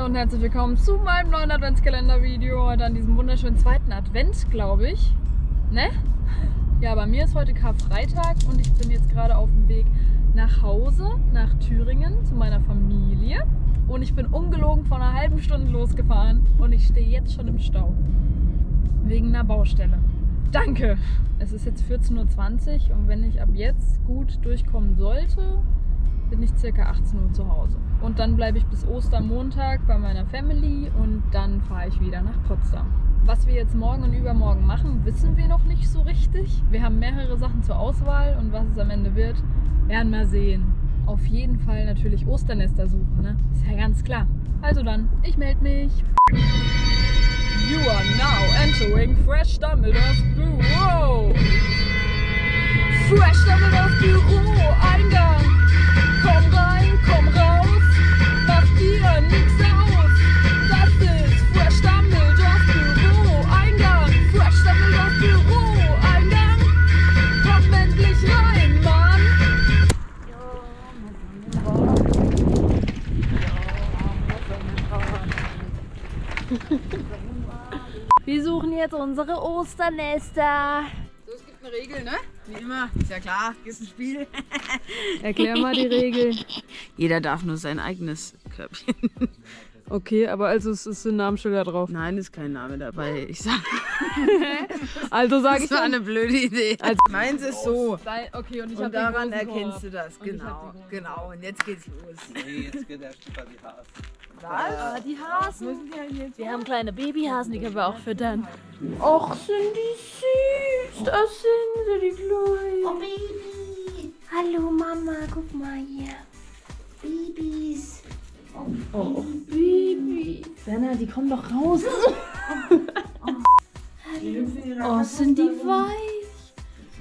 hallo und herzlich willkommen zu meinem neuen Adventskalender-Video. Heute an diesem wunderschönen zweiten Advent, glaube ich. Ne? Ja, bei mir ist heute Karfreitag und ich bin jetzt gerade auf dem Weg nach Hause, nach Thüringen, zu meiner Familie. Und ich bin ungelogen vor einer halben Stunde losgefahren und ich stehe jetzt schon im Stau. Wegen einer Baustelle. Danke! Es ist jetzt 14.20 Uhr und wenn ich ab jetzt gut durchkommen sollte, bin ich circa 18 Uhr zu Hause. Und dann bleibe ich bis Ostermontag bei meiner Family und dann fahre ich wieder nach Potsdam. Was wir jetzt morgen und übermorgen machen, wissen wir noch nicht so richtig. Wir haben mehrere Sachen zur Auswahl und was es am Ende wird, werden wir sehen. Auf jeden Fall natürlich Osternester suchen, ne? Ist ja ganz klar. Also dann, ich melde mich. You are now entering Fresh Dumbledores jetzt unsere Osternester. So, es gibt eine Regel, ne? Wie immer. Ist ja klar, ist ein Spiel. Erklär mal die Regel. Jeder darf nur sein eigenes Körbchen. Okay, aber also es ist ein Namensschilder drauf. Nein, ist kein Name dabei. Ich sag, Also sage das ich war eine blöde Idee. Als- Meins ist so. Okay, und ich Und daran erkennst Korb. du das. Und Genau, großen genau. Und jetzt geht's los. Nee, jetzt geht der Stefan die Haare. Was? Die Hasen. Müssen die jetzt Wir haben kleine Babyhasen, die können wir auch füttern. Och, sind die süß. Das sind sie, die Kleinen. Oh Baby! Hallo Mama, guck mal hier. Babys. Oh, Baby. Werner, die kommen doch raus. Oh, sind die weich.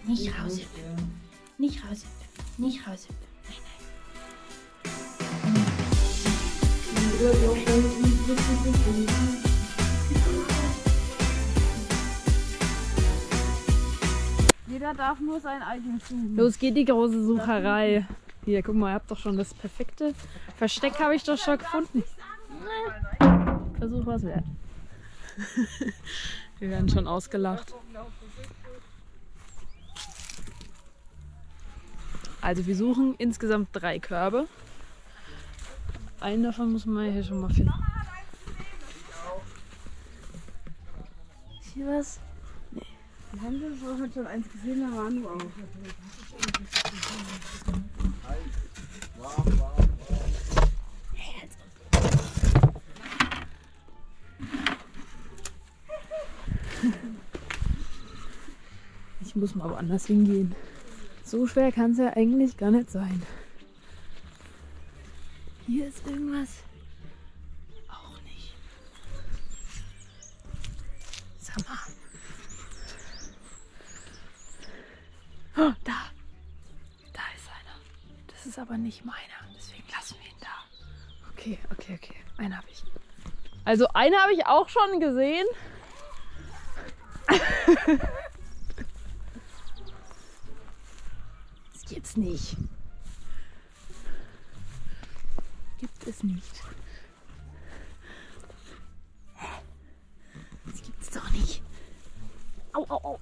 Nicht raushüpfen. Nicht raushüpfen. Nicht raushüpfen. Jeder darf nur sein eigenes suchen. Los geht die große Sucherei. Hier, guck mal, ihr habt doch schon das perfekte Versteck habe ich doch schon gefunden. Versuch was wert. Wir werden schon ausgelacht. Also wir suchen insgesamt drei Körbe. Einen davon muss man hier schon mal finden. Ist hier was? Haben wir so heute schon eins gesehen, da waren wir auch. Ich muss mal woanders hingehen. So schwer kann es ja eigentlich gar nicht sein. Hier ist irgendwas. Auch nicht. Sag mal. Oh, da. Da ist einer. Das ist aber nicht meiner. Deswegen lassen wir ihn da. Okay, okay, okay. Einen habe ich. Also eine habe ich auch schon gesehen. Gibt's nicht. Gibt es nicht. Hä? Das gibt's doch nicht. Au, au, au.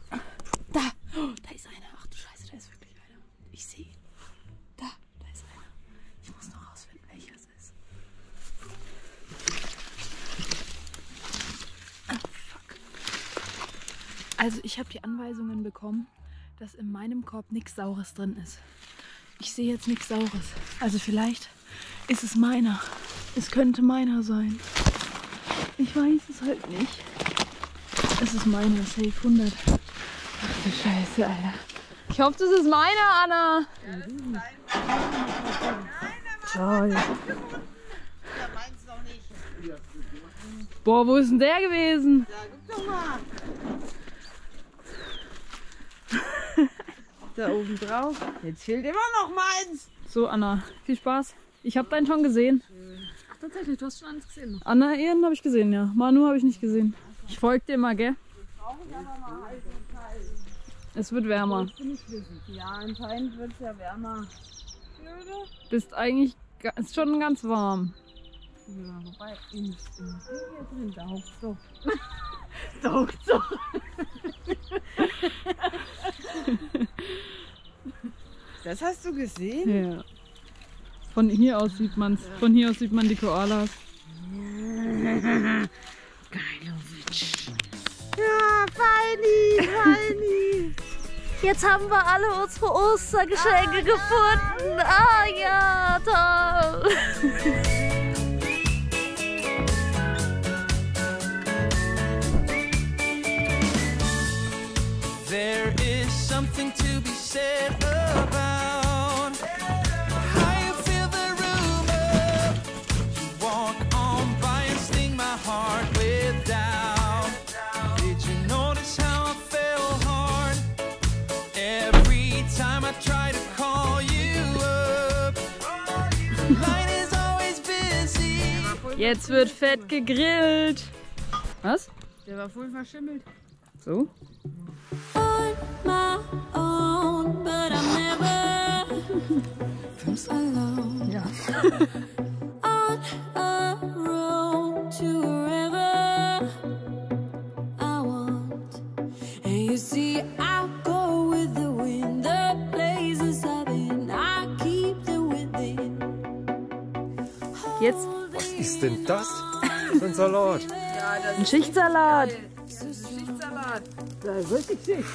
Da. Oh, da ist einer. Ach du Scheiße, da ist wirklich einer. Ich sehe. Da, da ist einer. Ich muss noch rausfinden, welcher es ist. Ah, fuck. Also ich habe die Anweisungen bekommen, dass in meinem Korb nichts Saures drin ist. Ich sehe jetzt nichts Saures. Also vielleicht ist es meiner. Es könnte meiner sein. Ich weiß es halt nicht. Es ist meiner, safe 100. Ach du Scheiße, Alter. Ich hoffe, das ist meiner, Anna. Toll. Boah, wo ist denn der gewesen? Da oben drauf. Jetzt fehlt immer noch meins. So, Anna, viel Spaß. Ich habe deinen schon gesehen. Ach, tatsächlich, du hast schon eins gesehen. Anna Ehren habe ich gesehen, ja. Manu habe ich nicht gesehen. Ich folge dir mal, gell? Es wird wärmer. Ja, anscheinend wird es ja wärmer. Bist eigentlich ist schon ganz warm. Ja, wobei, in, in hier drin, da hockt doch. hockt doch. Das hast du gesehen? Ja. Von hier aus sieht man's. Von hier aus sieht man die Koalas. Ja, Feini, Feini. Jetzt haben wir alle unsere Ostergeschenke gefunden. Ah ja, toll. Jetzt wird fett gegrillt. Was? Der war voll verschimmelt. So? My own, but I'm never alone. Ja. Ist denn das? für ein Salat. ein Schichtsalat. Schichtsalat. Da ist richtig dick.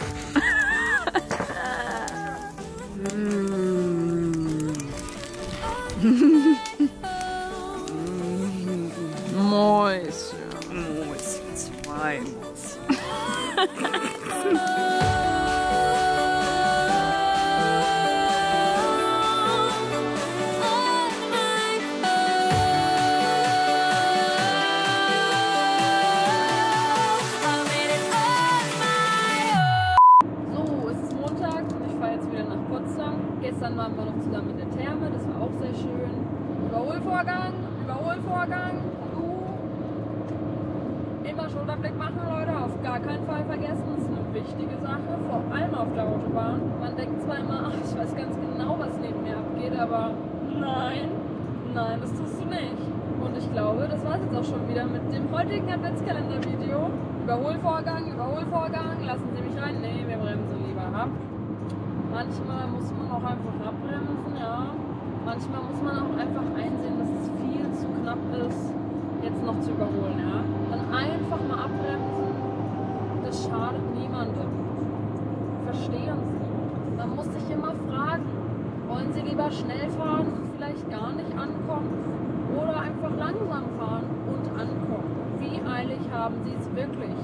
Mäuschen. Mäuschen, zwei Mäuschen. Gestern waren wir noch zusammen mit der Therme, das war auch sehr schön. Überholvorgang, Überholvorgang. Uh. Immer Schulterblick machen, Leute, auf gar keinen Fall vergessen. Das ist eine wichtige Sache, vor allem auf der Autobahn. Man denkt zwar immer, ach, ich weiß ganz genau, was neben mir abgeht, aber nein, nein, das tust du nicht. Und ich glaube, das war es jetzt auch schon wieder mit dem heutigen Adventskalender-Video. Überholvorgang, Überholvorgang, lassen Sie mich rein. Nee, wir bremsen lieber ab. Manchmal muss man auch einfach abbremsen, ja. Manchmal muss man auch einfach einsehen, dass es viel zu knapp ist, jetzt noch zu überholen, ja. Dann einfach mal abbremsen, das schadet niemandem. Verstehen Sie? Man muss sich immer fragen, wollen Sie lieber schnell fahren und vielleicht gar nicht ankommen oder einfach langsam fahren und ankommen? Wie eilig haben Sie es wirklich?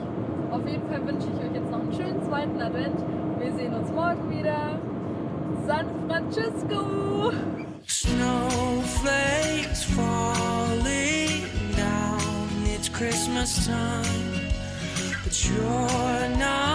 Auf jeden Fall wünsche ich euch jetzt noch einen schönen zweiten Advent. Wir sehen uns morgen wieder. San Francisco! Snowflakes falling down. It's Christmas time, but you're not